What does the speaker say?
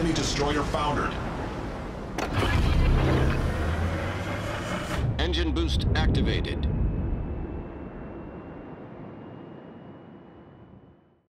Enemy destroyer foundered. Engine boost activated.